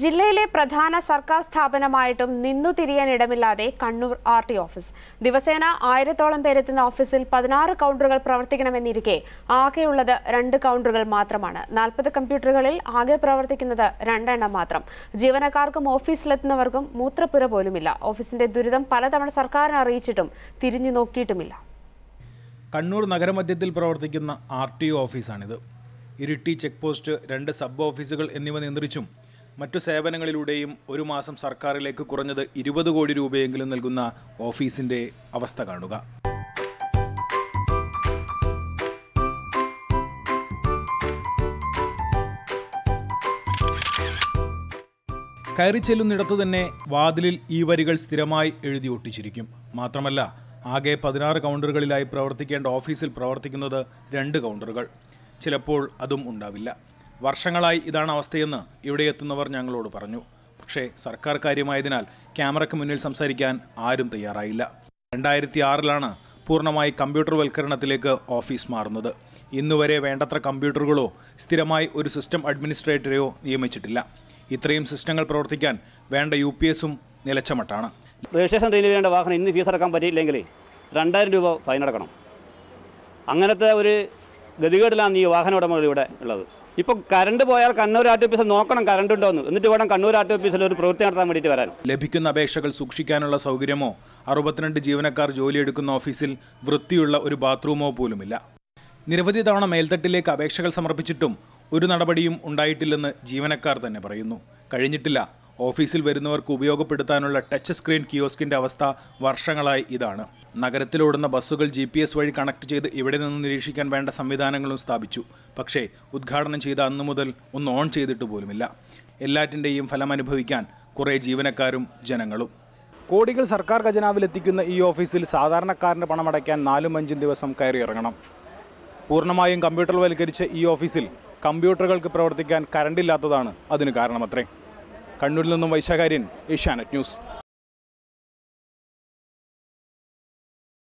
ജില്ലയിലെ പ്രധാന സർക്കാർ സ്ഥാപനമായിട്ടും നിന്നു തിരിയാൻ ഇടമില്ലാതെ കണ്ണൂർ ആർ ടി ഓഫീസ്. ദിവസേന ആയിരത്തോളം പേരെത്തുന്ന ഓഫീസിൽ പതിനാറ് കൗണ്ടറുകൾ പ്രവർത്തിക്കണമെന്നിരിക്കെ ആകെയുള്ളത് രണ്ട് കൗണ്ടറുകൾ മാത്രമാണ്. നാൽപ്പത് കമ്പ്യൂട്ടറുകളിൽ ആകെ പ്രവർത്തിക്കുന്നത് രണ്ടെണ്ണം മാത്രം. ജീവനക്കാർക്കും ഓഫീസിലെത്തുന്നവർക്കും മൂത്രപ്പുര പോലുമില്ല. ഓഫീസിന്റെ ദുരിതം പലതവണ സർക്കാരിനെ അറിയിച്ചിട്ടും തിരിഞ്ഞു നോക്കിയിട്ടുമില്ല. കണ്ണൂർ നഗരമധ്യത്തിൽ പ്രവർത്തിക്കുന്ന ആർ ടി ഓഫീസാണിത്. ഇരിട്ടി ചെക്ക് പോസ്റ്റ് രണ്ട് സബ് ഓഫീസുകൾ എന്നിവ നിയന്ത്രിച്ചും മറ്റു സേവനങ്ങളിലൂടെയും ഒരു മാസം സർക്കാരിലേക്ക് കുറഞ്ഞത് ഇരുപത് കോടി രൂപയെങ്കിലും നൽകുന്ന ഓഫീസിന്റെ അവസ്ഥ കാണുക. കയറി ചെല്ലുന്നിടത്ത് തന്നെ വാതിലിൽ ഈ വരികൾ സ്ഥിരമായി എഴുതി ഒട്ടിച്ചിരിക്കും. മാത്രമല്ല ആകെ പതിനാറ് കൗണ്ടറുകളിലായി പ്രവർത്തിക്കേണ്ട ഓഫീസിൽ പ്രവർത്തിക്കുന്നത് രണ്ട് കൗണ്ടറുകൾ. ചിലപ്പോൾ അതും ഉണ്ടാവില്ല. വർഷങ്ങളായി ഇതാണ് അവസ്ഥയെന്ന് ഇവിടെ എത്തുന്നവർ ഞങ്ങളോട് പറഞ്ഞു. പക്ഷേ സർക്കാർ കാര്യമായതിനാൽ ക്യാമറയ്ക്ക് മുന്നിൽ സംസാരിക്കാൻ ആരും തയ്യാറായില്ല. രണ്ടായിരത്തി ആറിലാണ് പൂർണമായി കമ്പ്യൂട്ടർ വൽക്കരണത്തിലേക്ക് ഓഫീസ് മാറുന്നത്. ഇന്നുവരെ വേണ്ടത്ര കമ്പ്യൂട്ടറുകളോ സ്ഥിരമായി ഒരു സിസ്റ്റം അഡ്മിനിസ്ട്രേറ്ററെയോ നിയമിച്ചിട്ടില്ല. ഇത്രയും സിസ്റ്റങ്ങൾ പ്രവർത്തിക്കാൻ വേണ്ട യു പി എസും നിലച്ചമട്ടാണ്. രജിസ്ട്രേഷൻ റിന്യൂ വേണ്ട വാഹനം ഇന്ന് ഫീസ് അടക്കാൻ പറ്റിയില്ലെങ്കിൽ രണ്ടായിരം രൂപ ഫൈൻ അടക്കണം. അങ്ങനത്തെ ഒരു ഗതികേടിലാണ് ഈ വാഹന ഉടമകൾ ഇവിടെ ഉള്ളത്. ഇപ്പോൾ കറണ്ട് പോയാൽ കണ്ണൂർ ആർ ടി ഓഫീസിൽ നോക്കണം കറണ്ട് ഉണ്ടോ എന്ന് എന്നിട്ട് വേണം കണ്ണൂർ ആർ ടി ഓഫീസിൽ ഒരു പ്രവൃത്തി നടത്താൻ വേണ്ടിയിട്ട് വരാൻ. ലഭിക്കുന്ന അപേക്ഷകൾ സൂക്ഷിക്കാനുള്ള സൗകര്യമോ അറുപത്തിരണ്ട് ജീവനക്കാർ ജോലിയെടുക്കുന്ന ഓഫീസിൽ വൃത്തിയുള്ള ഒരു ബാത്റൂമോ പോലുമില്ല. നിരവധി തവണ മേൽത്തട്ടിലേക്ക് അപേക്ഷകൾ സമർപ്പിച്ചിട്ടും ഒരു നടപടിയും ഉണ്ടായിട്ടില്ലെന്ന് ജീവനക്കാർ തന്നെ പറയുന്നു. കഴിഞ്ഞിട്ടില്ല. ഓഫീസിൽ വരുന്നവർക്ക് ഉപയോഗപ്പെടുത്താനുള്ള ടച്ച് സ്ക്രീൻ കിയോസ്കിന്റെ അവസ്ഥ വർഷങ്ങളായി ഇതാണ്. നഗരത്തിലോടുന്ന ബസ്സുകൾ ജി പി എസ് വഴി കണക്ട് ചെയ്ത് ഇവിടെ നിന്ന് നിരീക്ഷിക്കാൻ വേണ്ട സംവിധാനങ്ങളും സ്ഥാപിച്ചു. പക്ഷേ ഉദ്ഘാടനം ചെയ്ത അന്നു മുതൽ ഒന്ന് ഓൺ ചെയ്തിട്ട് പോലുമില്ല. എല്ലാറ്റിന്റെയും ഫലം അനുഭവിക്കാൻ കുറേ ജീവനക്കാരും ജനങ്ങളും. കോടികൾ സർക്കാർ ഖജനാവിലെത്തിക്കുന്ന ഈ ഓഫീസിൽ സാധാരണക്കാരന്റെ പണമടയ്ക്കാൻ നാലും അഞ്ചും ദിവസം കയറിയിറങ്ങണം. പൂർണമായും കമ്പ്യൂട്ടർവൽക്കരിച്ച ഈ ഓഫീസിൽ കമ്പ്യൂട്ടറുകൾക്ക് പ്രവർത്തിക്കാൻ കരണ്ടില്ലാത്തതാണ് അതിന് കാരണമത്രേ. കണ്ണൂരിൽ നിന്നും വൈശാഖാര്യൻ ഏഷ്യാനെറ്റ് ന്യൂസ്.